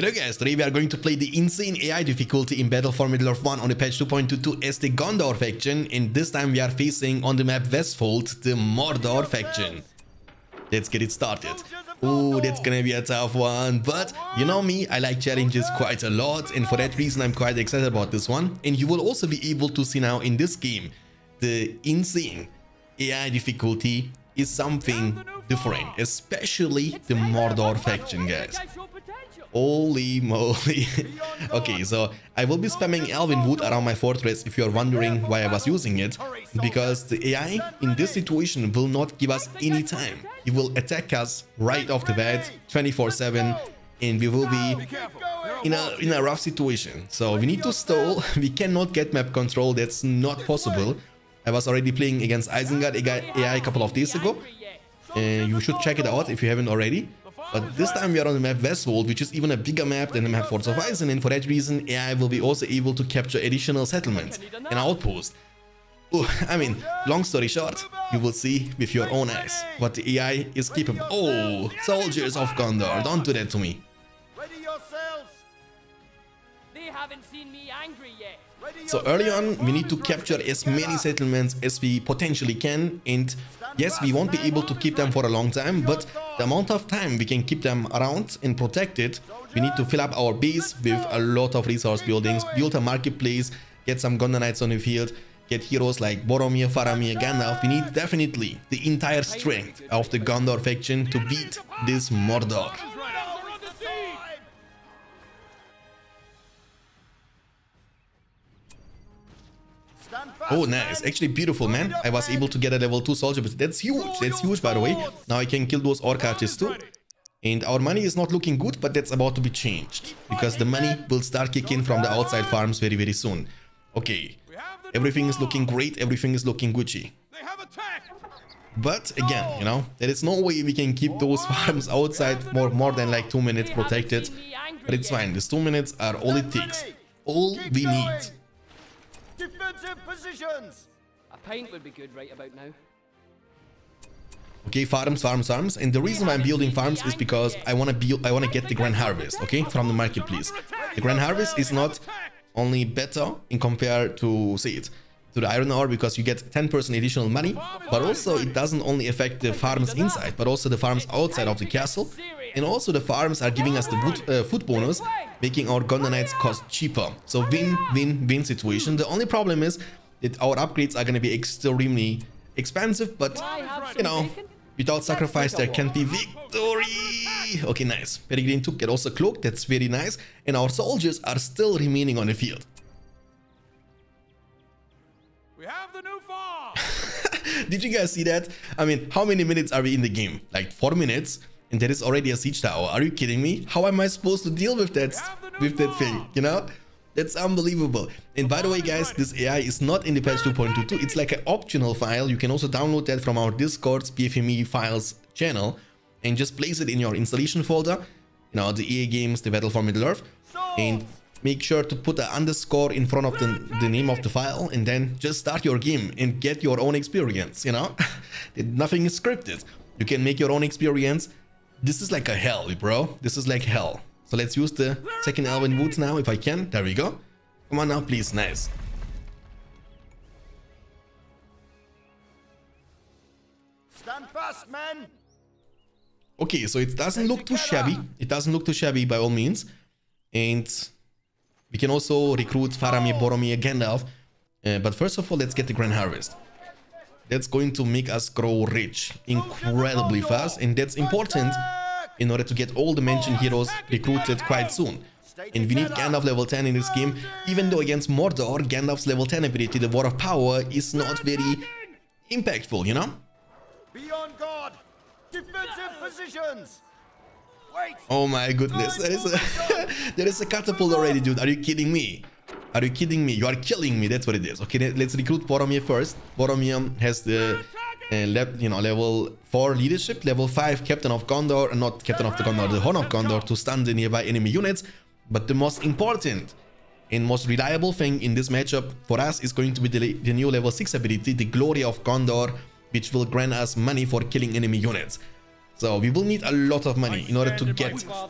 Hello guys, today we are going to play the insane AI difficulty in Battle for Middle-earth 1 on the patch 2.22 as the Gondor faction and this time we are facing on the map Vestfold, the Mordor faction. Let's get it started. Oh, that's gonna be a tough one, but you know me, I like challenges quite a lot and for that reason I'm quite excited about this one. And you will also be able to see now in this game, the insane AI difficulty is something different, especially the Mordor faction guys. Holy moly. okay, so I will be spamming Elven Wood around my fortress if you're wondering why I was using it. Because the AI in this situation will not give us any time. He will attack us right off the bat 24-7 and we will be in a, in a rough situation. So we need to stall. We cannot get map control. That's not possible. I was already playing against Isengard AI a couple of days ago. And you should check it out if you haven't already. But this time we are on the map Vestfold, which is even a bigger map than the map Fords of Isen, and for that reason AI will be also able to capture additional settlements and outposts. Oh, I mean, long story short, you will see with your own eyes what the AI is capable. Oh, soldiers of Gondor, don't do that to me. Ready yourselves. They haven't seen me angry yet. So early on, we need to capture as many settlements as we potentially can and yes, we won't be able to keep them for a long time, but the amount of time we can keep them around and protected, we need to fill up our base with a lot of resource buildings, build a marketplace, get some Gondor Knights on the field, get heroes like Boromir, Faramir, Gandalf. We need definitely the entire strength of the Gondor faction to beat this Mordor. Oh, nice. Actually beautiful, man. I was able to get a level 2 soldier, but that's huge. That's huge, by the way. Now I can kill those orc archers too. And our money is not looking good, but that's about to be changed. Because the money will start kicking from the outside farms very, very soon. Okay. Everything is looking great. Everything is looking Gucci. But again, you know, there is no way we can keep those farms outside more, more than like 2 minutes protected. But it's fine. These 2 minutes are all it takes. All we need. Defensive positions! A pint would be good right about now. Okay, farms, farms, farms. And the reason why I'm building farms is because I want to build, I want to get the Grand Harvest, okay, from the marketplace. The Grand Harvest is not only better in compared to, say it, to the iron ore because you get 10% additional money, but also it doesn't only affect the farms inside, but also the farms outside of the castle. And also the farms are giving us the wood, uh, food bonus, making our Gondor Knights cost cheaper. So win-win-win situation. The only problem is that our upgrades are going to be extremely expensive, but you know, without sacrifice there can be victory. Okay, nice. Peregrin Took it also cloak, that's very nice. And our soldiers are still remaining on the field. We have the new farm. Did you guys see that? I mean, how many minutes are we in the game? Like 4 minutes? And there is already a siege tower. Are you kidding me? How am I supposed to deal with that with that thing? You know? That's unbelievable. And by the way, guys, this AI is not in the patch 2.22. It's like an optional file. You can also download that from our Discord's BFME files channel and just place it in your installation folder. You know, the EA games, the Battle for Middle-earth. And make sure to put an underscore in front of the, the name of the file and then just start your game and get your own experience, you know? Nothing is scripted. You can make your own experience this is like a hell, bro. This is like hell. So let's use the second Elven Woods now, if I can. There we go. Come on now, please. Nice. Stand fast, man. Okay, so it doesn't look too shabby. It doesn't look too shabby by all means. And we can also recruit Faramir, Boromir, Gandalf. Uh, but first of all, let's get the Grand Harvest. That's going to make us grow rich incredibly fast and that's important in order to get all the mentioned heroes recruited quite soon. And we need Gandalf level 10 in this game, even though against Mordor, Gandalf's level 10 ability, the Word of Power, is not very impactful, you know? Beyond God! Defensive positions! Oh my goodness, there is a there is a catapult already, dude. Are you kidding me? Are you kidding me? You are killing me. That's what it is. Okay, let's recruit Boromir first. Boromir has the uh, you know level 4 leadership, level 5 captain of Gondor, not captain of the Gondor, the Horn of Gondor to stun the nearby enemy units. But the most important and most reliable thing in this matchup for us is going to be the, the new level 6 ability, the Glory of Gondor, which will grant us money for killing enemy units. So we will need a lot of money in order to get uh,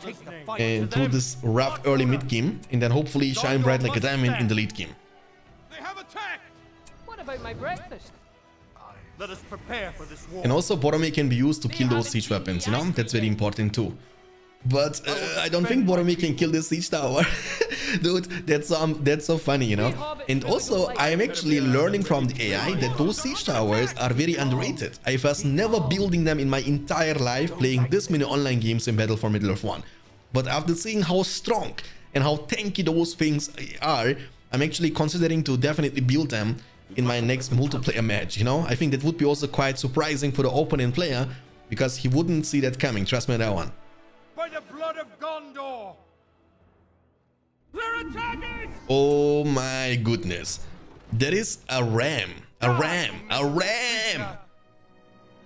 through this rough early mid game and then hopefully shine bright like a diamond in the late game. They have attacked! What about my breakfast? Let us prepare for this war. And also Boromir can be used to kill those siege weapons, you know? That's very important too. But uh, I don't think Boromir can kill this siege tower. Dude, that's um that's so funny, you know? And also, I am actually learning from the AI that those siege towers are very underrated. I was never building them in my entire life playing this many online games in Battle for Middle-earth 1. But after seeing how strong and how tanky those things are, I'm actually considering to definitely build them in my next multiplayer match, you know? I think that would be also quite surprising for the opponent player because he wouldn't see that coming, trust me on that one. By the blood of Gondor! They're attacking! Oh my goodness. There is a ram. A ram. A ram.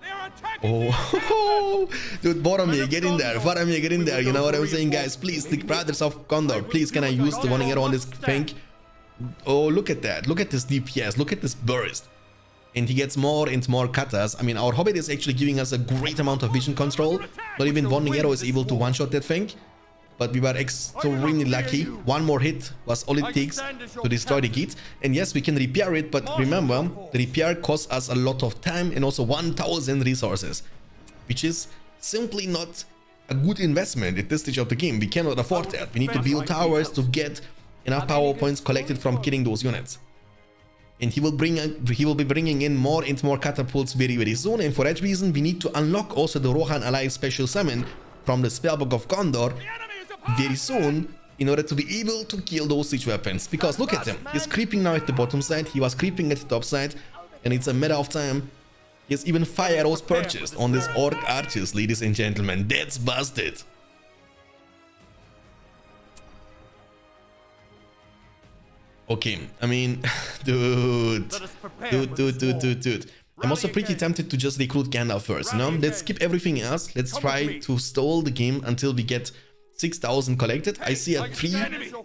They're attacking! the Oh, dude, Boromir, get in there. Boromir, get in there. You know what I'm saying, guys? Please, the Brothers of Gondor, please, can I use the one arrow on this thing? Oh, look at that. Look at this DPS. Look at this burst. And he gets more and more katas. I mean, our Hobbit is actually giving us a great amount of vision control. Not even one arrow is able to one-shot that thing. But we were extremely lucky. One more hit was all it takes to destroy the gate. And yes, we can repair it, but remember, the repair costs us a lot of time and also 1000 resources. Which is simply not a good investment at this stage of the game. We cannot afford that. We need to build towers to get enough power points collected from killing those units. And he will bring he will be bringing in more and more catapults very very soon. And for that reason, we need to unlock also the Rohan Alliance special summon from the Spellbook of Gondor enemy is upon very soon in order to be able to kill those siege weapons. Because look at him, he's creeping now at the bottom side, he was creeping at the top side, and it's a matter of time. He has even fire arrows purchased on this orc archers, ladies and gentlemen. That's busted. Okay, I mean, dude, Let us prepare dude, dude, dude, dude, dude. I'm also pretty tempted to just recruit Gandalf first, you know? Let's skip everything else. Let's try to stall the game until we get 6,000 collected. I see a tree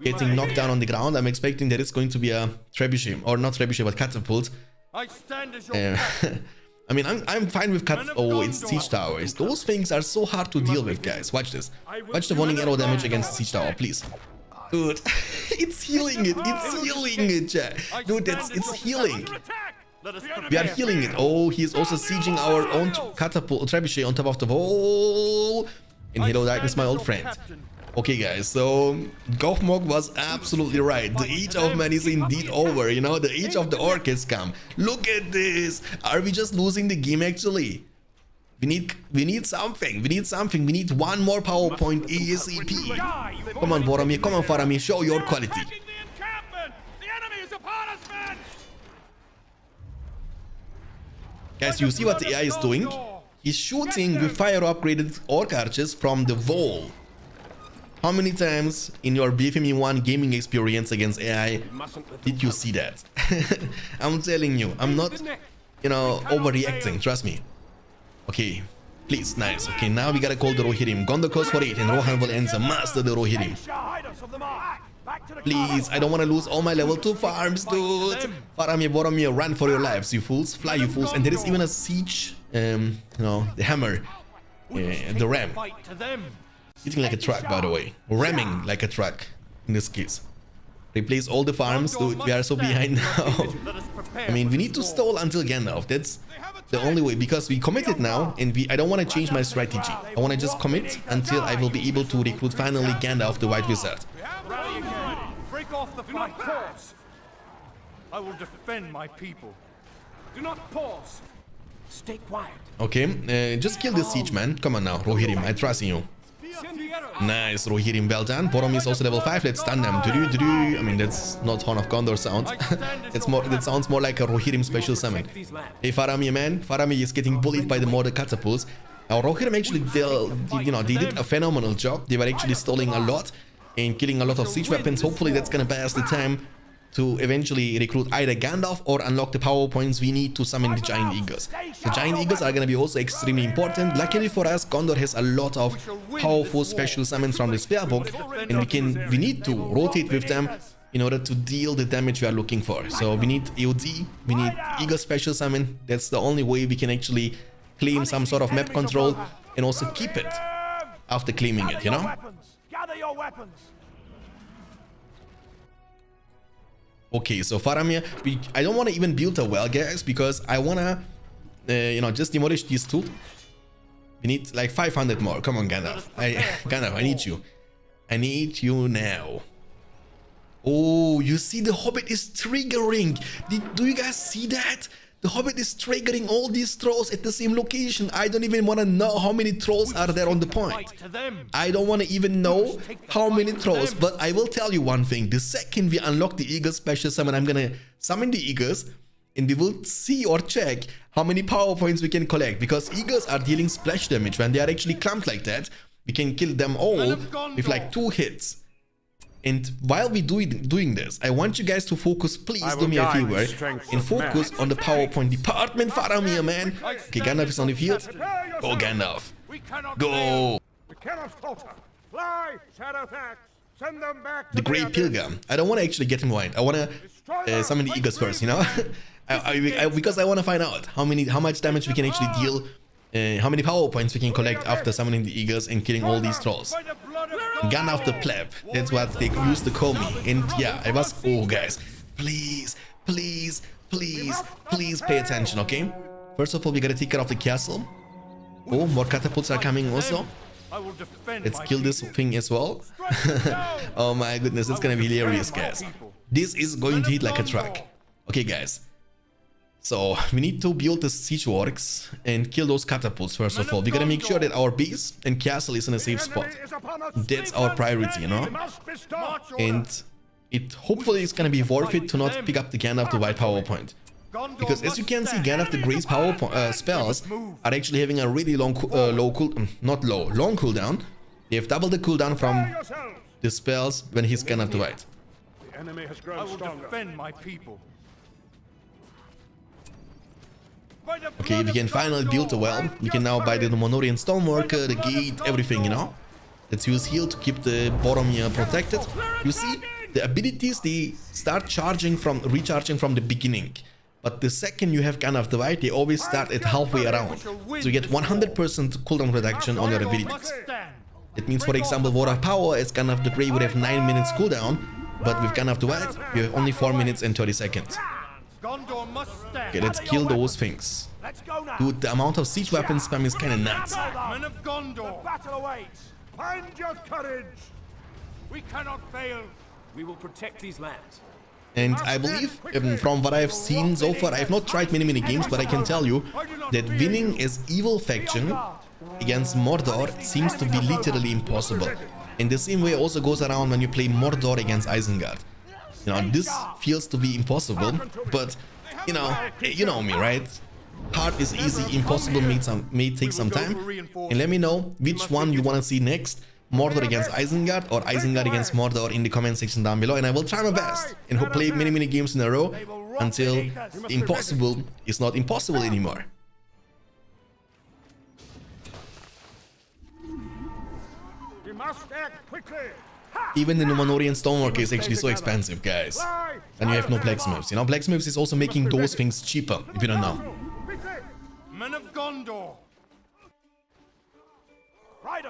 getting knocked down on the ground. I'm expecting there is going to be a trebuchet, or not trebuchet, but catapult. I stand as your Uh. I mean, I'm, I'm fine with cat. Oh, it's siege towers. Those things are so hard to deal with, guys. Watch this. Watch the warning arrow damage against siege tower, please. Dude, it's healing it. It's healing it, chat. I Dude, that's it's healing. Under attack! Let us We are healing it. Oh, he is also sieging our own catapult trebuchet on top of the wall. And hello, darkness, my old friend. Okay, guys, so Gothmog was absolutely right. The age of man is indeed over, you know? The age of the orc has come. Look at this! Are we just losing the game, actually? We need we need something. We need something. We need one more PowerPoint ASAP. Come on, Boromir. Come on, Faramir. Show your quality. Guys, you see what the AI is doing? He's shooting with fire upgraded orc archers from the wall. How many times in your BFME 1 gaming experience against AI did you see that? I'm telling you, I'm not, you know, overreacting, trust me. Okay, please, nice. Okay, now we gotta call the Rohirrim. Gondor calls for it and Rohan will answer, master the Rohirrim. Please, I don't want to lose all my level 2 farms, dude. Faramir, Boromir, run for your lives, you fools. Fly, you fools. And there is even a siege, um, you know, the hammer, uh, the ram. Hitting like a truck, by the way. Ramming like a truck, in this case. Replace all the farms, dude. We are so behind now. I mean, we need to stall until Gandalf. That's the only way because we committed now and we I don't want to change my strategy. I want to just commit until I will be able to recruit finally Gandalf the White Wizard. Break off the fight! pause! I will defend my people. Do not pause! Stay quiet. Okay, uh, just kill this siege man. Come on now, Rohirrim, I trust in you. Nice, Rohirrim, well done. Boromir is also level 5, let's stun them. Do-do, do-do. I mean, that's not Horn of Gondor sound. it's more, that sounds more like a Rohirrim special summon. Hey, Faramir, man. Faramir is getting bullied by the Mordor catapults. Our Rohirrim actually, they, you know, they did a phenomenal job. They were actually stalling a lot and killing a lot of siege weapons. Hopefully that's gonna pass the time to eventually recruit either Gandalf or unlock the power points we need to summon the Giant Eagles. The Giant Eagles are gonna be also extremely important. Luckily for us, Gondor has a lot of powerful special summons from the Spellbook and we can we need to rotate with them in order to deal the damage we are looking for. So we need AOD, we need Eagle Special Summon. That's the only way we can actually claim some sort of map control and also keep it after claiming it, you know? Okay, so Faramir, we, I don't want to even build a well, guys, because I want to, uh, you know, just demolish these two. We need like 500 more. Come on, Gandalf. I, Gandalf, I need you. I need you now. Oh, you see the Hobbit is triggering. Did, do you guys see that? The Hobbit is triggering all these trolls at the same location. I don't even want to know how many trolls are there on the point. I don't want to even know how many trolls, but I will tell you one thing. The second we unlock the Eagle special summon, I'm gonna summon the Eagles and we will see or check how many power points we can collect because Eagles are dealing splash damage when they are actually clumped like that. We can kill them all with like two hits. And while we do it, doing this, I want you guys to focus, please do me a favor, and focus on the PowerPoint department, Faramir, man. Okay, Gandalf is on the field. Go, Gandalf. Go. We cannot falter. Fly, Send them back The Great Pilgrim. I don't want to actually get him right. I want to uh, summon the Eagles first, you know? I, I, I, because I want to find out how many, how much damage we can actually deal uh, how many power points we can collect after summoning the eagles and killing all these trolls. Gun of the pleb, that's what they used to call me. And yeah, I was, oh guys, please, please, please, please pay attention, okay? First of all, we gotta take care of the castle. Oh, more catapults are coming also. Let's kill this thing as well. oh my goodness, it's gonna be hilarious, guys. This is going to hit like a truck. Okay, guys. So we need to build the siege works and kill those catapults first of all. We gotta make sure that our base and castle is in a safe spot. That's our priority, you know? And it hopefully is gonna be worth it to not pick up the Gandalf the White Power Point. Because as you can see, Gandalf the Grey's power uh, spells are actually having a really long, uh, low cool, um, not low, long cooldown. They have double the cooldown from the spells when he's Gandalf the White. The enemy has grown I will defend my people. Okay, we can finally build a well. We can now buy the Numenorian stoneworker, the gate, everything, you know. Let's use heal to keep the Boromir protected. You see, the abilities, they start charging from, recharging from the beginning. But the second you have Gandalf the White, they always start at halfway around. So you get 100% cooldown reduction on your abilities. It means, for example, Word of Power kind of the Grey would have 9 minutes cooldown, but with Gandalf the White, you have only 4 minutes and 30 seconds. Okay, let's kill those things. Dude, the amount of siege weapon spam is kinda nuts. Men of Gondor, battle awaits. Find your courage. We cannot fail. We will protect these lands. And I believe, um, from what I've seen so far, I have not tried many many games, but I can tell you that winning as evil faction against Mordor seems to be literally impossible. And the same way also goes around when you play Mordor against Isengard. You know, this feels to be impossible, but, you know, you know me, right? Hard is easy, impossible may, some, may take some time. And let me know which one you want to see next. Mordor against Isengard or Isengard against Mordor in the comment section down below and I will try my best and play many many games in a row until impossible is not impossible anymore. Must act quickly. Even the Numenorian stonework is actually so expensive, guys. And you have no blacksmiths. You know, blacksmiths is also making those things cheaper, if you don't know. Men of Gondor.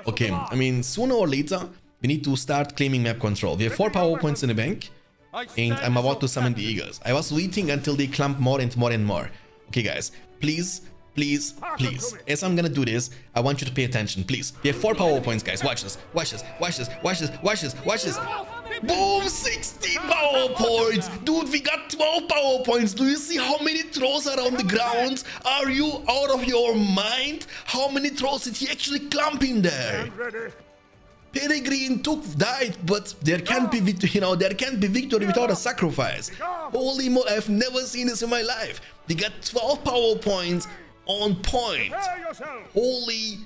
Okay, I mean, sooner or later, we need to start claiming map control. We have 4 power points in the bank, and I'm about to summon the eagles. I was waiting until they clump more and more and more. Okay, guys, please please, please. As I'm gonna do this, I want you to pay attention, please. We have four power points, guys. Watch this, watch this, watch this, watch this, watch this, watch this. Boom, 16 power points. Dude, we got 12 power points. Do you see how many trolls are on the ground? Are you out of your mind? How many trolls did he actually clump in there? Peregrin Took died, but there can't be you know, there can't be victory without a sacrifice. Holy mo I've never seen this in my life. They got 12 power points on point. Holy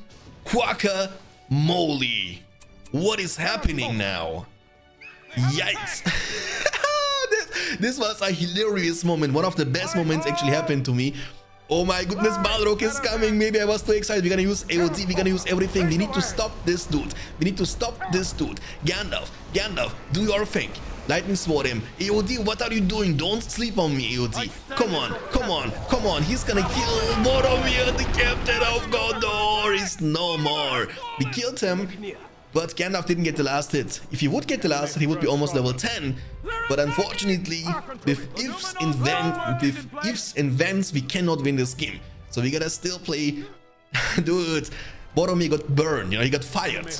quacka moly. What is happening now? Yikes. this, this was a hilarious moment. One of the best moments actually happened to me. Oh my goodness, Balrog is coming. Maybe I was too excited. We're gonna use AOD. We're gonna use everything. We need to stop this dude. We need to stop this dude. Gandalf, Gandalf, do your thing. Lightning sword him. AOD, what are you doing? Don't sleep on me, AOD. Come on, come on, come on. He's gonna kill Boromir, the captain of Gondor. He's no more. We killed him, but Gandalf didn't get the last hit. If he would get the last hit, he would be almost level 10. But unfortunately, with ifs and then with ifs and vents, we cannot win this game. So we gotta still play. Dude, Boromir got burned, you know, he got fired.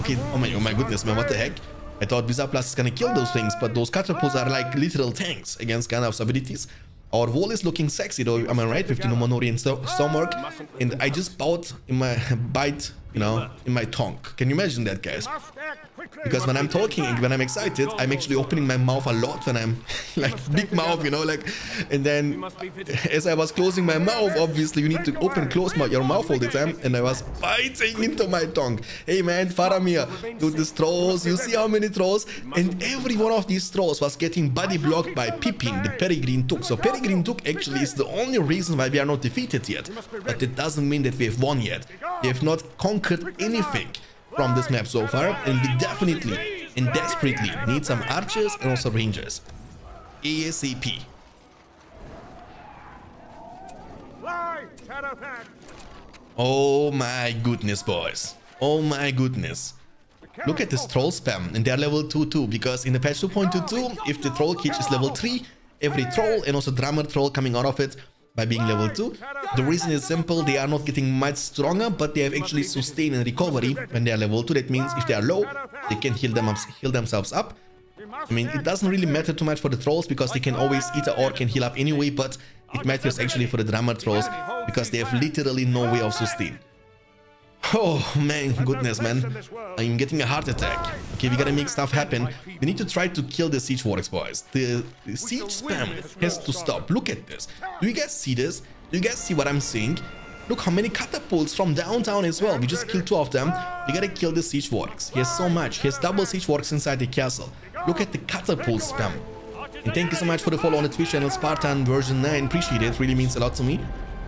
okay, oh my, oh my goodness, man, what the heck? I thought Wizard Blast is gonna kill those things, but those catapults are like literal tanks against Gandalf's abilities. Our wall is looking sexy though, am I right? With the Numenorian Stonework. And I just bought in my bite you know, in my tongue. Can you imagine that, guys? Because when I'm talking and when I'm excited, I'm actually opening my mouth a lot when I'm like big mouth, you know, like, and then as I was closing my mouth, obviously you need to open close my, your mouth all the time, and I was biting into my tongue. Hey man, Faramir, do the trolls, you see how many trolls? And every one of these trolls was getting body blocked by Pippin, the Peregrin Took. So Peregrin Took actually is the only reason why we are not defeated yet. But it doesn't mean that we have won yet. We have not conquered conquered anything from this map so far and we definitely and desperately need some archers and also rangers. ASAP. Oh my goodness, boys. Oh my goodness. Look at this troll spam and they're level 2 too because in the patch 2.22 if the troll cage is level 3 every troll and also drummer troll coming out of it by being level 2. The reason is simple, they are not getting much stronger, but they have actually sustain and recovery when they are level 2. That means if they are low, they can heal, them up, heal themselves up. I mean, it doesn't really matter too much for the trolls because they can always eat a or can heal up anyway, but it matters actually for the drummer trolls because they have literally no way of sustain. Oh man, goodness man. I'm getting a heart attack. Okay, we gotta make stuff happen. We need to try to kill the siege warriors, boys. The, the siege spam has to stop. Look at this. Do you guys see this? Do you guys see what I'm seeing? Look how many catapults from downtown as well. We just killed two of them. We gotta kill the siege warriors. He has so much. He has double siege warriors inside the castle. Look at the catapult spam. And thank you so much for the follow on the Twitch channel Spartan version 9. Appreciate it really means a lot to me.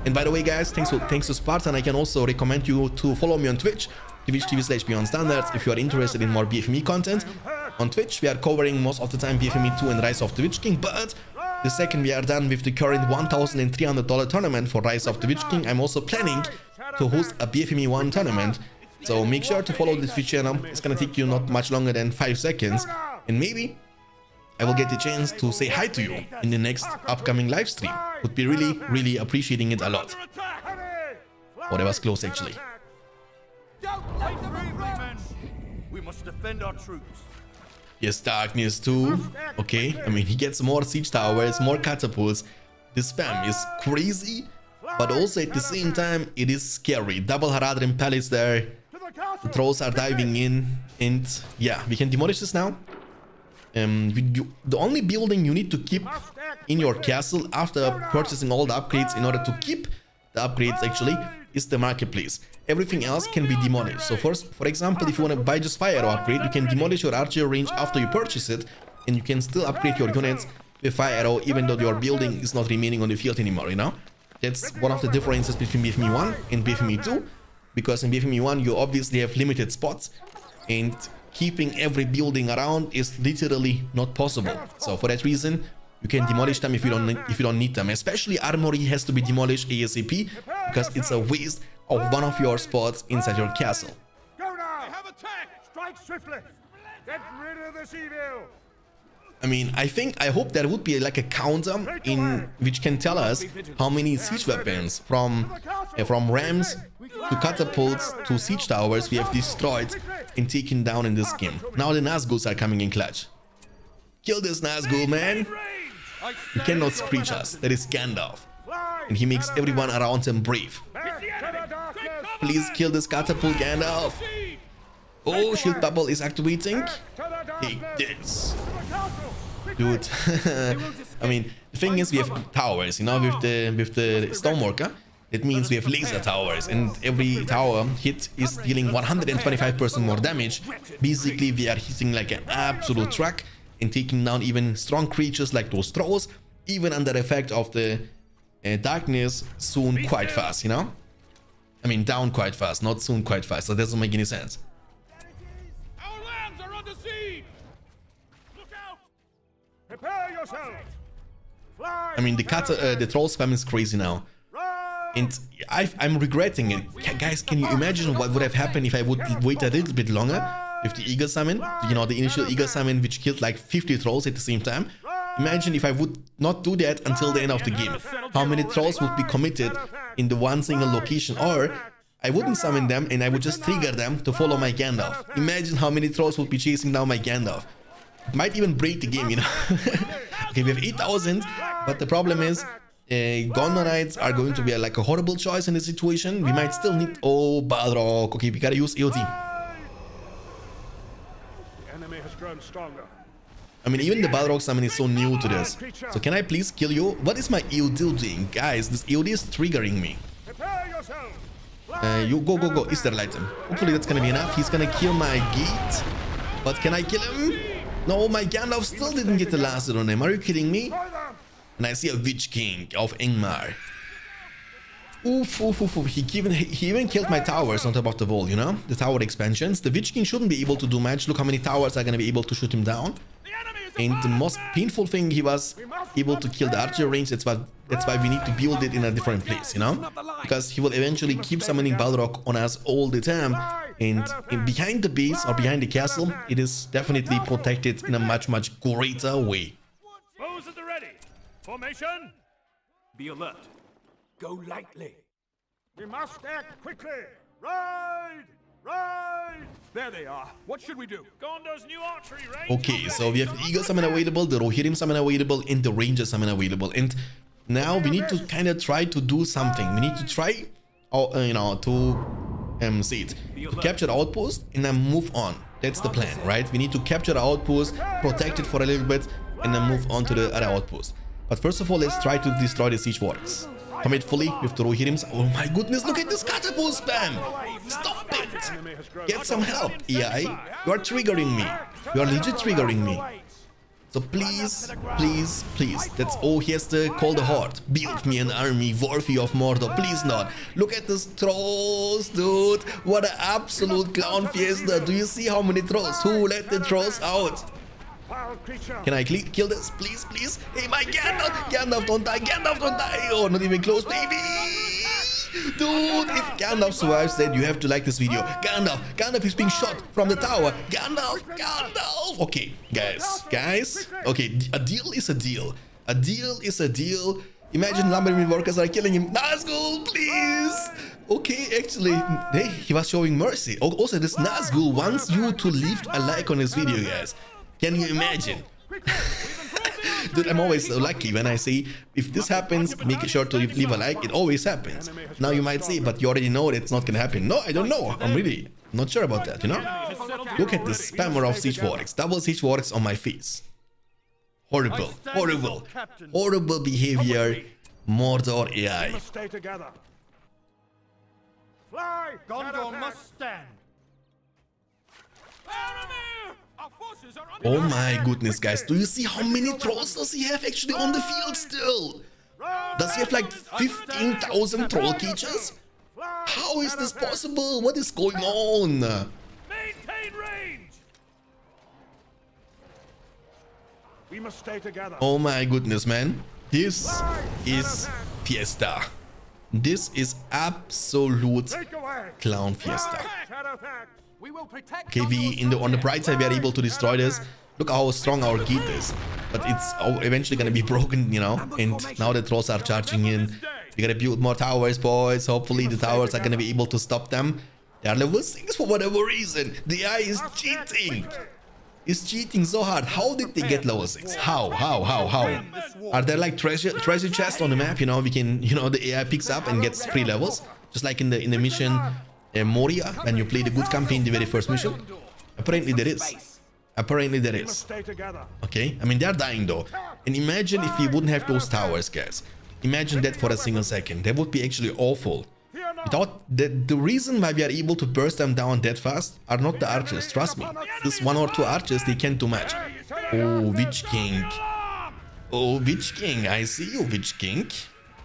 And by the way, guys, thanks to, thanks to Spartan, I can also recommend you to follow me on Twitch, Twitch TV slash Beyond Standards, if you are interested in more BFME content. On Twitch, we are covering most of the time BFME 2 and Rise of the Witch King, but the second we are done with the current $1,300 tournament for Rise of the Witch King, I'm also planning to host a BFME 1 tournament. So make sure to follow this Twitch channel. It's gonna take you not much longer than 5 seconds. And maybe I will get the chance to say hi to you in the next upcoming live stream. Would be really, really appreciating it a lot. Oh, that was close actually. We must defend our troops. Yes, darkness too. Okay, I mean he gets more siege towers, more catapults. The spam is crazy, but also at the same time it is scary. Double Haradrim Palace there. The trolls are diving in, and yeah, we can demolish this now. Um, you, the only building you need to keep in your castle after purchasing all the upgrades in order to keep the upgrades actually is the marketplace. Everything else can be demolished. So first, for example, if you want to buy just fire arrow upgrade, you can demolish your archer range after you purchase it and you can still upgrade your units with fire arrow even though your building is not remaining on the field anymore, you know? That's one of the differences between BFME 1 and BFME 2 because in BFME 1 you obviously have limited spots and keeping every building around is literally not possible. So for that reason, you can demolish them if you don't if you don't need them. Especially armory has to be demolished ASAP because it's a waste of one of your spots inside your castle. Go now! Have attack! Strike swiftly! Get rid of this evil! I mean, I think, I hope there would be like a counter in which can tell us how many siege weapons from uh, from rams to catapults to siege towers we have destroyed and taken down in this game. Now the Nazguls are coming in clutch. Kill this Nazgul, man! He cannot screech us. That is Gandalf. And he makes everyone around him brave. Please kill this catapult, Gandalf! Oh, shield bubble is activating. Take this. Dude. I mean, the thing is we have towers, you know, with the with the Stoneworker. It means we have laser towers and every tower hit is dealing 125% more damage. Basically, we are hitting like an absolute truck and taking down even strong creatures like those trolls, even under the effect of the uh, darkness soon quite fast, you know? I mean, down quite fast, not soon quite fast. So that doesn't make any sense. Prepare yourself. Fly. I mean, the cut, uh, the troll spam is crazy now. And I, I'm regretting it. Guys, can you imagine what would have happened if I would wait a little bit longer with the Eagle Summon? You know, the initial Eagle Summon which killed like 50 trolls at the same time. Imagine if I would not do that until the end of the game. How many trolls would be committed in the one single location? Or I wouldn't summon them and I would just trigger them to follow my Gandalf. Imagine how many trolls would be chasing down my Gandalf. Might even break the game, you know. okay, we have 8,000, but the problem is uh, Gondorites are going to be like a horrible choice in this situation. We might still need... Oh, Balrog. Okay, we gotta use AOD. The enemy has grown stronger. I mean, even the Balrog summon is so new to this. So can I please kill you? What is my AOD doing? Guys, this AOD is triggering me. Prepare yourself. Uh, you go, go, go. Is there light him? Hopefully that's gonna be enough. He's gonna kill my Geet. But can I kill him? No, oh my Gandalf still didn't get the last on him. Are you kidding me? And I see a Witch King of Angmar. Oof, oof, oof, oof. He even, he even killed my towers on top of the wall, you know? The tower expansions. The Witch King shouldn't be able to do much. Look how many towers are gonna be able to shoot him down. And the most painful thing, he was able to kill the archer range. That's why that's why we need to build it in a different place, you know? Because he will eventually keep summoning Balrog on us all the time. And in, behind the base or behind the castle, it is definitely protected in a much, much greater way. Bows at the ready. Formation. Be alert. Go lightly. We must act quickly. Ride. Ride. There they are. What should we do? Gondor's new archery range. Okay, so we have the Eagle summon available, the Rohirrim summon available, and the Ranger summon available. And now we need to kind of try to do something. We need to try, uh, you know, to um, see it, to capture the outpost and then move on. That's the plan, right? We need to capture the outpost, protect it for a little bit, and then move on to the other outpost. But first of all, let's try to destroy the siege works. Commit fully with the Rohirrims. Oh my goodness, look at this catapult spam! Stop it! Get some help, AI. You are triggering me. You are legit triggering me. So please, please, please, that's all he has to call the horde. Build me an army worthy of Mordor, please not. Look at this trolls, dude. What an absolute clown fiesta. Do you see how many trolls? Who let the trolls out? Can I kill this, please, please? Hey, my Gandalf! Gandalf, don't die! Gandalf, don't die! Oh, not even close, baby! Dude, if Gandalf survives, then you have to like this video. Gandalf, Gandalf is being shot from the tower. Gandalf, Gandalf. Okay, guys, guys. Okay, a deal is a deal. A deal is a deal. Imagine lumbering workers are killing him. Nazgul, please. Okay, actually, hey, he was showing mercy. Also, this Nazgul wants you to leave a like on his video, guys. Can you imagine? Dude, I'm always so lucky when I see if this happens, make sure to leave a like. It always happens. Now you might say, but you already know that it's not gonna happen. No, I don't know. I'm really not sure about that, you know? Look at the spammer of Siege Works. Double Siege Works on my face. Horrible, horrible, horrible behavior. Mordor We AI. stay together. Fly. Gondor must stand. Our forces are under Oh my goodness, guys. Do you see how many trolls does he have actually on the field still? Does he have like 15,000 troll cages? How is this possible? What is going on? Maintain range. We must stay together. Oh my goodness, man. This is fiesta. This is absolute clown fiesta. Shadowfax. We will protect Okay, we in the on the bright side we are able to destroy this. Look how strong our gate is. But it's eventually gonna be broken, you know. And now the trolls are charging in. We gotta build more towers, boys. Hopefully the towers are gonna be able to stop them. They are level 6 for whatever reason. The AI is cheating. Is cheating so hard. How did they get level 6? How? How? How? How? Are there like treasure treasure chests on the map? You know, we can, you know, the AI picks up and gets free levels. Just like in the in the mission uh, Moria, when you play the good campaign, the very first mission. Apparently there is. Apparently there is. Okay? I mean, they're dying though. And imagine if we wouldn't have those towers, guys. Imagine that for a single second. That would be actually awful. Without the, the reason why we are able to burst them down that fast are not the archers, trust me. This one or two archers, they can't do much. Oh, Witch King. Oh, Witch King, I see you, Witch King.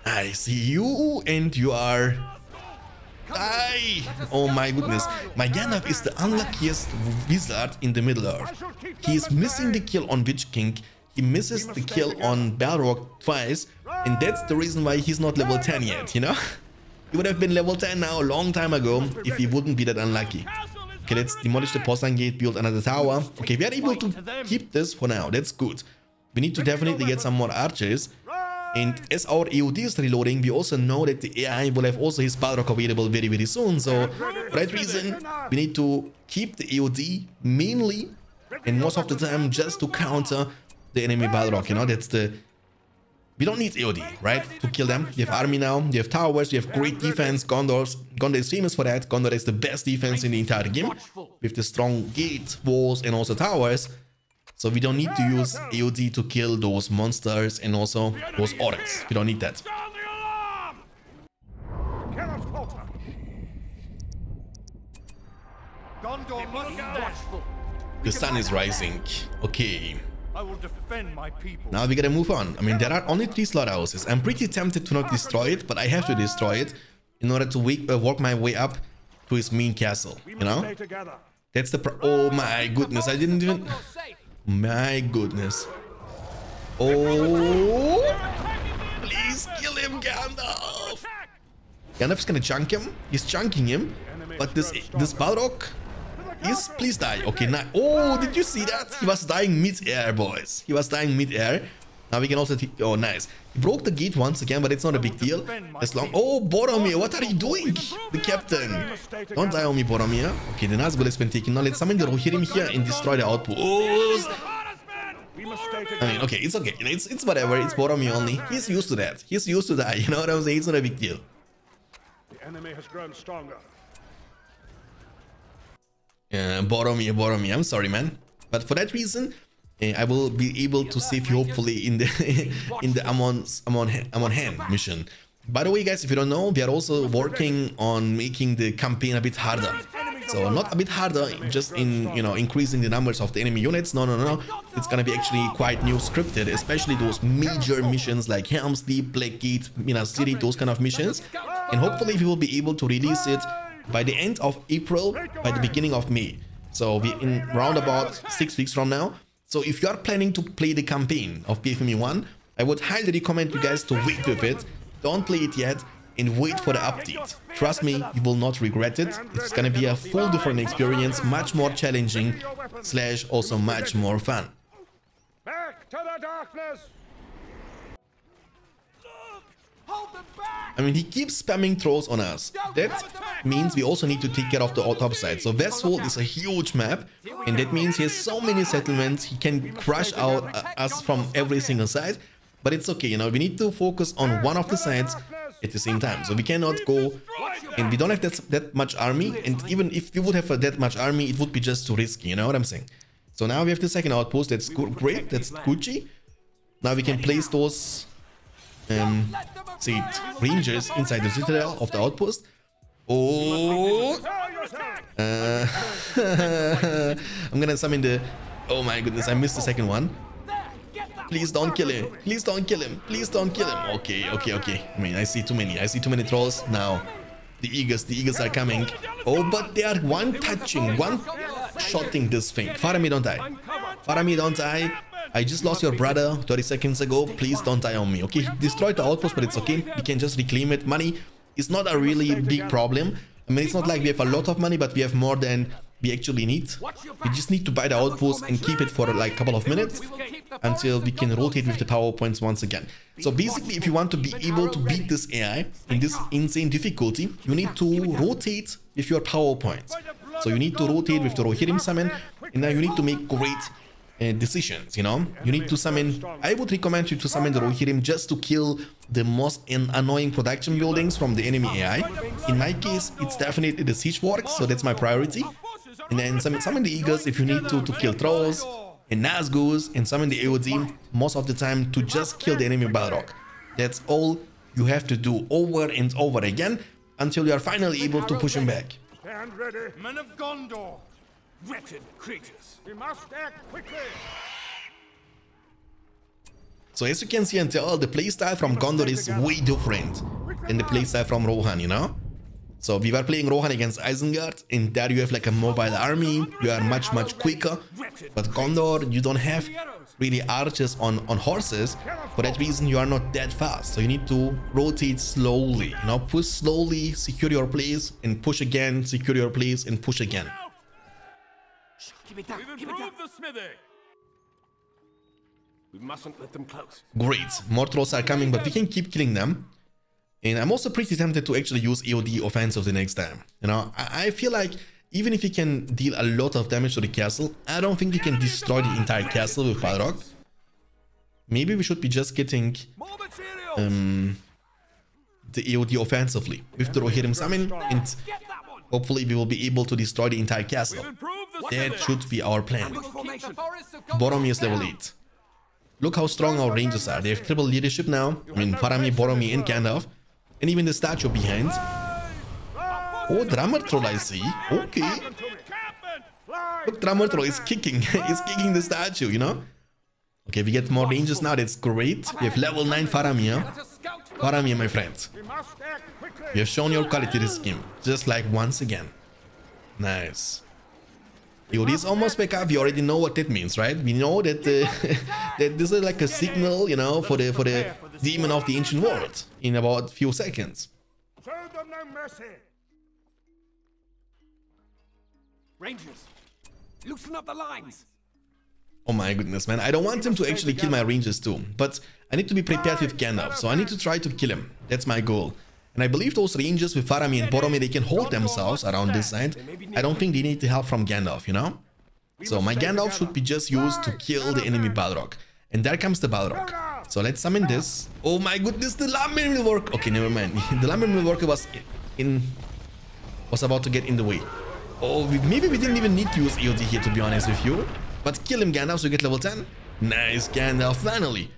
I see you, and you are... Oh my goodness. My Gandalf is the unluckiest wizard in the Middle Earth. He is missing the kill on Witch King. he misses the kill on Balrog twice, and that's the reason why he's not level 10 yet, you know? He would have been level 10 now a long time ago if he wouldn't be that unlucky. Okay, let's demolish the postern gate, build another tower. Okay, we are able to keep this for now. That's good. We need to definitely get some more archers. And as our AOD is reloading, we also know that the AI will have also his Balrog available very, very soon. So, for that reason, we need to keep the AOD mainly and most of the time just to counter the enemy Balrog. You know, that's the we don't need AOD, right? To kill them. You have army now, you have towers, you have great defense. Gondor's, Gondor is famous for that. Gondor is the best defense in the entire game. With the strong gate, walls, and also towers. So we don't need to use AOD to kill those monsters and also those orcs. We don't need that. The alarm! Cannot falter. Gondor must stand. The sun is rising. Okay. I will defend my people. Now we gotta move on. I mean, there are only three slaughterhouses. I'm pretty tempted to not destroy it, but I have to destroy it in order to wake, uh, walk my way up to his main castle, you know? That's the pro- Oh my goodness, I didn't even... My goodness. Oh! Please kill him, Gandalf! Gandalf's gonna chunk him. He's chunking him. But this this Balrog is... Please die. Okay, now... Oh, did you see that? He was dying mid-air, boys. He was dying mid-air. Now we can also... Oh, nice. He broke the gate once again, but it's not a big deal. As long... Oh, Boromir, what are you doing? The captain. Don't die on me, Boromir. Okay, the Nazgul has been taken. Now let's summon the Rohirrim here and destroy the outpost. We must stay I mean, okay, it's okay. It's, it's whatever. It's Boromir only. He's used to that. He's used to that. You know what I'm saying? It's not a big deal. The enemy has grown stronger. Uh, Boromir, Boromir. I'm sorry, man. But for that reason, Eh, I will be able to save you hopefully in the in the Amon Amon Amon Hen mission. By the way, guys, if you don't know, we are also working on making the campaign a bit harder. So not a bit harder, just in you know increasing the numbers of the enemy units. No, no, no, no. It's gonna be actually quite new scripted, especially those major missions like Helm's Deep, Blackgate, Minas City, those kind of missions. And hopefully we will be able to release it by the end of April, by the beginning of May. So we in round about six weeks from now. So if you are planning to play the campaign of BFME 1, I would highly recommend you guys to wait with it. Don't play it yet and wait for the update. Trust me, you will not regret it. It's gonna be a full different experience, much more challenging, slash also much more fun. Back to the darkness! Hold them back! I mean, he keeps spamming throws on us. That means we also need to take care of the top side. So Vestfold is a huge map, and that means he has so many settlements, he can crush out uh, us from every single side. But it's okay, you know, we need to focus on one of the sides at the same time. So we cannot go, and we don't have that, that much army, and even if we would have a, that much army, it would be just too risky, you know what I'm saying? So now we have the second outpost, that's great, that's Gucci. Now we can place those um, say it, rangers inside the citadel of the outpost. Oh, uh, I'm gonna summon the. Oh my goodness, I missed the second one. Please don't kill him. Please don't kill him. Please don't kill him. Okay, okay, okay. I mean, I see too many. I see too many trolls now. The eagles, the eagles are coming. Oh, but they are one touching, one shotting this thing. Faramir, don't die. Faramir, don't die. I just lost your brother 30 seconds ago. Please don't die on me. Okay, he destroyed the outpost, but it's okay. We can just reclaim it. Money is not a really big problem. I mean, it's not like we have a lot of money, but we have more than we actually need. We just need to buy the outpost and keep it for like a couple of minutes until we can rotate with the power points once again. So basically, if you want to be able to beat this AI in this insane difficulty, you need to rotate with your power points. So you need to rotate with the Rohirrim summon, and now you need to make great uh, decisions, you know? You need to summon... I would recommend you to summon the Rohirrim just to kill the most annoying production buildings from the enemy AI. In my case, it's definitely the Siege Wargs, so that's my priority. And then summon, summon the Eagles if you need to, to kill Trolls, and Nazgûs, and summon the AOD most of the time to just kill the enemy Balrog. That's all you have to do over and over again until you are finally able to push him back. Stand ready. Men of Gondor! Wretched creatures. We must act quickly. So as you can see and tell, the playstyle from Gondor is way different than the playstyle from Rohan, you know? So we were playing Rohan against Isengard, and there you have like a mobile army. You are much much quicker. But Gondor, you don't have really archers on on horses. For that reason, you are not that fast. So you need to rotate slowly. You know, push slowly, secure your place, and push again, secure your place, and push again. Keep it down. We've Keep it down. improved the smithy. We mustn't let them close. Great, more trolls are coming, but we can keep killing them. And I'm also pretty tempted to actually use AOD offensive the next time. You know, I, I feel like even if we can deal a lot of damage to the castle, I don't think we can destroy the entire castle with Balrog. Maybe we should be just getting um, the AOD offensively with the Rohirrim summon and hopefully we will be able to destroy the entire castle. That should be our plan. Boromir is level 8. Look how strong our rangers are. They have triple leadership now. I mean, Faramir, Boromir, and Gandalf. And even the statue behind. Oh, Drummer I see. Okay. Look, Drummer is kicking. He's kicking the statue, you know? Okay, we get more rangers now. That's great. We have level 9 Faramir. Faramir, my friend. You have shown your quality this game. Just like once again. Nice. Yuri is almost back up. We already know what that means, right? We know that uh, that this is like a signal, you know, for the for the demon of the ancient world in about few seconds. Show them no mercy. Rangers. Loosen up the lines. Oh my goodness, man. I don't want him to actually kill my rangers too. But I need to be prepared with Gandalf, so I need to try to kill him. That's my goal. And I believe those rangers with Faramir and Boromir, they can hold themselves around this side. I don't think they need the help from Gandalf, you know? So my Gandalf should be just used to kill the enemy Balrog. And there comes the Balrog. So let's summon this. Oh my goodness, the Lamir will work. Okay, never mind. the Lamir will work was in was about to get in the way. Oh, maybe we didn't even need to use AOD here, to be honest with you. But kill him, Gandalf, so you get level 10. Nice, Gandalf, finally.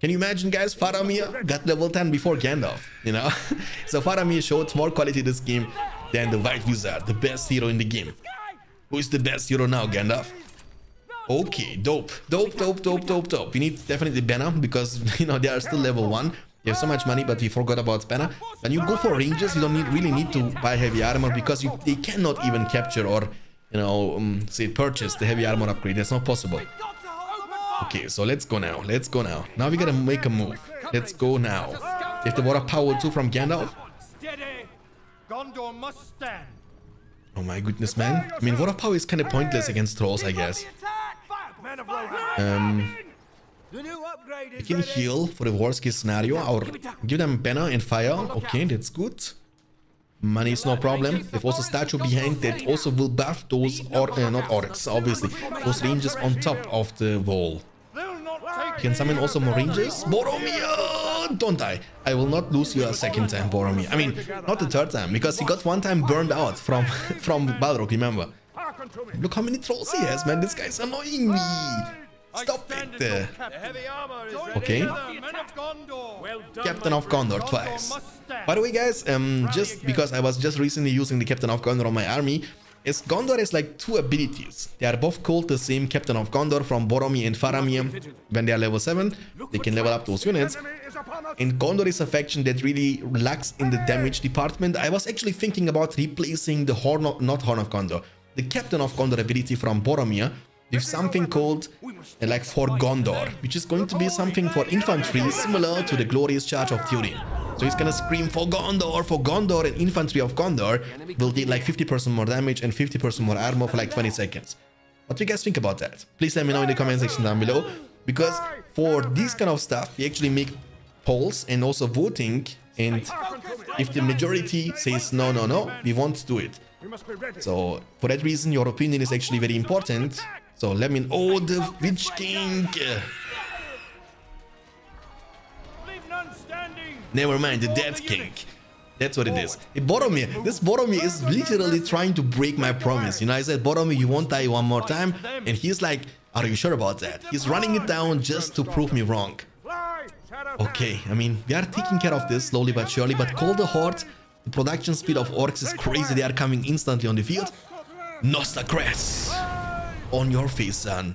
Can you imagine, guys? Faramir got level 10 before Gandalf, you know? so Faramir showed more quality this game than the White Wizard, the best hero in the game. Who is the best hero now, Gandalf? Okay, dope. Dope, dope, dope, dope, dope. We need definitely Banner because, you know, they are still level 1. You have so much money, but we forgot about Banner. When you go for ranges, you don't need, really need to buy heavy armor because you, they cannot even capture or, you know, um, say purchase the heavy armor upgrade. That's not possible. Okay, so let's go now. Let's go now. Now we gotta make a move. Let's go now. Have the Word of Power too from Gandalf. Oh my goodness, man. I mean, Word of Power is kind of pointless against trolls, I guess. Men of Rohan. Um, The new upgrade we can heal for the worst case scenario or give them banner and fire. Okay, that's good. Money is no problem. If also statue behind that also will buff those or uh, not orcs, obviously. Those ranges on top of the wall. They'll not take Can summon also more ranges. Boromir! Don't die. I will not lose you a second time, Boromir. I mean, not the third time, because he got one time burned out from, from Balrog, remember? Hearken to me. Look how many trolls he has, man. This guy's annoying me. Stop stand it. uh, captain. Heavy armor is Join ready. Okay. of Well done, Captain of friend. Gondor Gondor twice. By the way, guys, um, just because I was just recently using the Captain of Gondor on my army, is Gondor has like two abilities. They are both called the same Captain of Gondor from Boromir and Faramir. When they are level 7, they can level up those units. Enemy is. And Gondor is a faction that really lacks in the damage department. I was actually thinking about replacing the Horn of, not Horn of Gondor, the Captain of Gondor ability from Boromir with something called uh, like for Gondor, which is going to be something for infantry similar to the glorious charge of Turin. So he's gonna scream for Gondor, for Gondor, and infantry of Gondor will deal like 50% more damage and 50% more armor for like 20 seconds. What do you guys think about that? Please let me know in the comment section down below. Because for this kind of stuff, we actually make polls and also voting. And if the majority says no, no, no, we won't do it. We must be ready. So for that reason, your opinion is actually very important. So let me. Oh, the Witch King. Leave none standing. Never mind, the Dead King. That's what it is. Hey, Boromir, this Boromir is literally trying to break my promise. You know, I said, Boromir, you won't die one more time. And he's like, are you sure about that? He's running it down just to prove me wrong. Okay, I mean, we are taking care of this slowly but surely, but call the Horde. The production speed of orcs is crazy. They are coming instantly on the field. Nostacrest! On your face, son.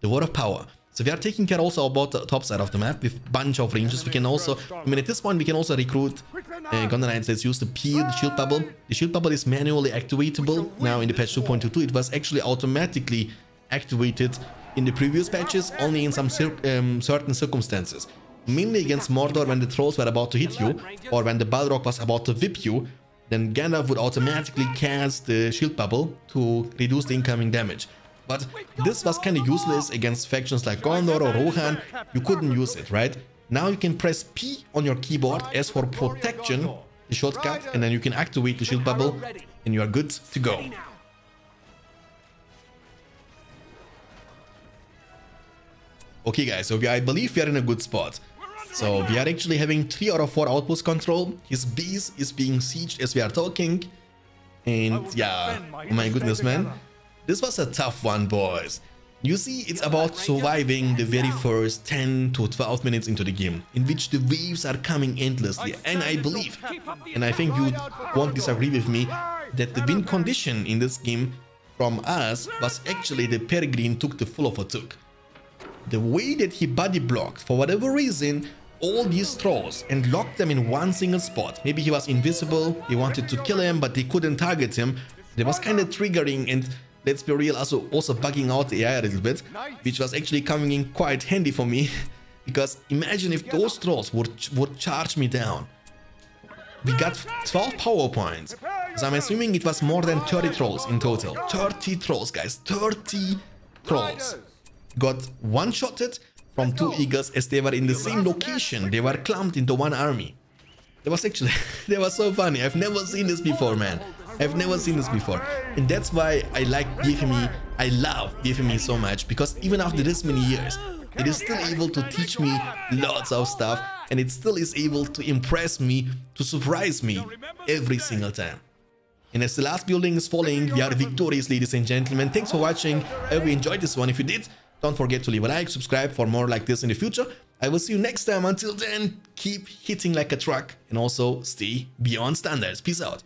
The word of power. So we are taking care also about the top side of the map with bunch of ranges. We can also, I mean, at this point, we can also recruit uh, Gondor Knights. Let's use the Peel, the Shield Bubble. The Shield Bubble is manually activatable now in the patch 2.22. It was actually automatically activated in the previous patches, only in some um, certain circumstances. Mainly against Mordor when the trolls were about to hit you, or when the Balrog was about to whip you, then Gandalf would automatically cast the Shield Bubble to reduce the incoming damage. But this was kind of useless against factions like Gondor or Rohan. You couldn't use it, right? Now you can press P on your keyboard as for protection, the shortcut, and then you can activate the shield bubble and you are good to go. Okay guys, so we, I believe we are in a good spot. So we are actually having 3 out of 4 outpost control. His base is being sieged as we are talking. And yeah, oh my goodness man. This was a tough one boys. You see, it's about surviving the very first 10 to 12 minutes into the game, in which the waves are coming endlessly, and I believe, and I think you won't disagree with me, that the win condition in this game from us was actually the Peregrin Took the Fool of a Took. The way that he body blocked, for whatever reason, all these trolls and locked them in one single spot. Maybe he was invisible, they wanted to kill him, but they couldn't target him. It was kind of triggering and let's be real, also, also bugging out the AI a little bit, which was actually coming in quite handy for me. because imagine if those trolls would, would charge me down. We got 12 power points. So I'm assuming it was more than 30 trolls in total. 30 trolls, guys. 30 trolls. Got one-shotted from two eagles as they were in the same location. They were clumped into one army. That was actually, that was so funny. I've never seen this before, man. I've never seen this before. And that's why I like BFME, I love BFME so much, because even after this many years, it is still able to teach me lots of stuff, and it still is able to impress me, to surprise me every single time. And as the last building is falling, we are victorious, ladies and gentlemen. Thanks for watching. I hope you enjoyed this one. If you did, don't forget to leave a like, subscribe for more like this in the future. I will see you next time. Until then, keep hitting like a truck and also stay beyond standards. Peace out.